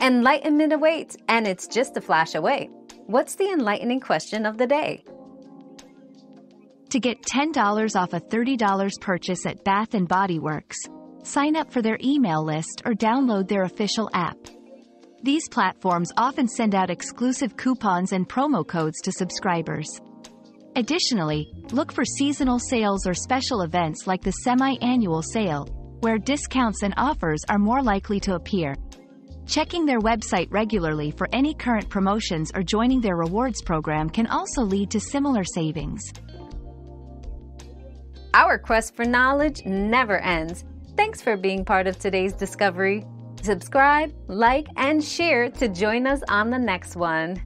Enlightenment awaits, and it's just a flash away. What's the enlightening question of the day? To get $10 off a $30 purchase at Bath and Body Works, sign up for their email list or download their official app. These platforms often send out exclusive coupons and promo codes to subscribers. Additionally, look for seasonal sales or special events like the semi-annual sale, where discounts and offers are more likely to appear. Checking their website regularly for any current promotions or joining their rewards program can also lead to similar savings. Our quest for knowledge never ends. Thanks for being part of today's discovery. Subscribe, like, and share to join us on the next one.